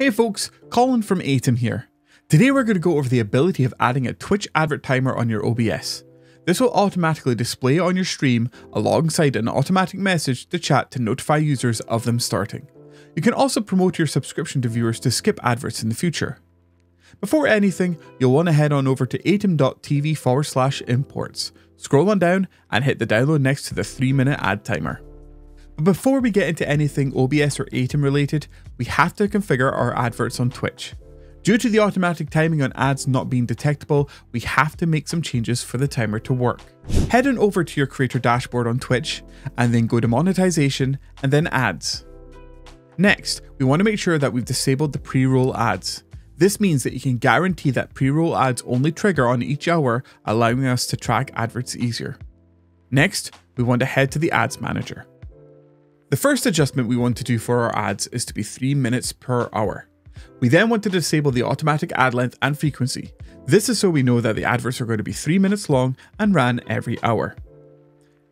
Hey folks, Colin from Aitum here. Today we're going to go over the ability of adding a Twitch advert timer on your OBS. This will automatically display on your stream alongside an automatic message to chat to notify users of them starting. You can also promote your subscription to viewers to skip adverts in the future. Before anything, you'll want to head on over to aitum.tv forward slash imports, scroll on down and hit the download next to the 3 minute ad timer. But before we get into anything OBS or Aitum related, we have to configure our adverts on Twitch. Due to the automatic timing on ads not being detectable, we have to make some changes for the timer to work. Head on over to your creator dashboard on Twitch, and then go to monetization, and then ads. Next, we want to make sure that we've disabled the pre-roll ads. This means that you can guarantee that pre-roll ads only trigger on each hour, allowing us to track adverts easier. Next, we want to head to the ads manager. The first adjustment we want to do for our ads is to be 3 minutes per hour. We then want to disable the automatic ad length and frequency. This is so we know that the adverts are going to be 3 minutes long and ran every hour.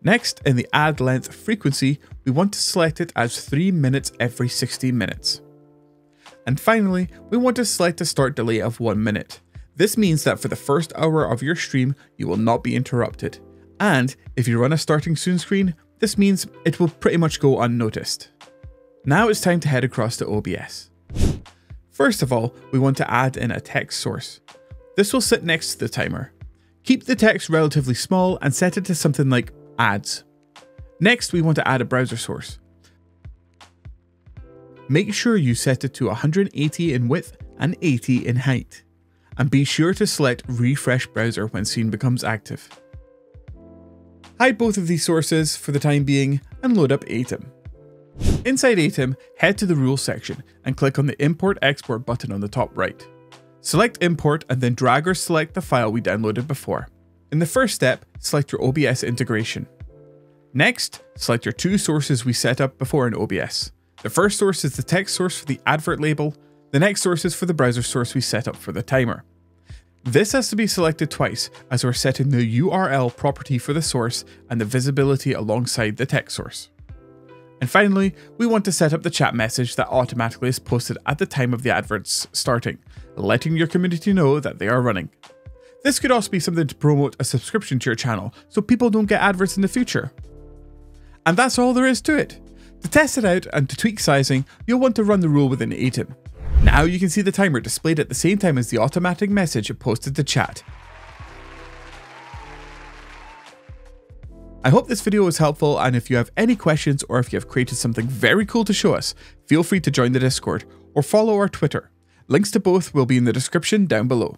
Next, in the ad length frequency, we want to select it as 3 minutes every 60 minutes. And finally, we want to select a start delay of 1 minute. This means that for the first hour of your stream, you will not be interrupted. And if you run a starting soon screen, this means it will pretty much go unnoticed. Now it's time to head across to OBS. First of all, we want to add in a text source. This will sit next to the timer. Keep the text relatively small and set it to something like ads. Next, we want to add a browser source. Make sure you set it to 180 in width and 80 in height. And be sure to select refresh browser when scene becomes active. Hide both of these sources for the time being and load up Aitum. Inside Aitum, head to the Rules section and click on the Import Export button on the top right. Select Import and then drag or select the file we downloaded before. In the first step, select your OBS integration. Next, select your two sources we set up before in OBS. The first source is the text source for the advert label, the next source is for the browser source we set up for the timer. This has to be selected twice as we're setting the URL property for the source and the visibility alongside the text source. And finally, we want to set up the chat message that automatically is posted at the time of the adverts starting, letting your community know that they are running. This could also be something to promote a subscription to your channel so people don't get adverts in the future. And that's all there is to it. To test it out and to tweak sizing, you'll want to run the rule within Aitum. Now you can see the timer displayed at the same time as the automatic message posted to chat. I hope this video was helpful and if you have any questions or if you have created something very cool to show us, feel free to join the Discord or follow our Twitter. Links to both will be in the description down below.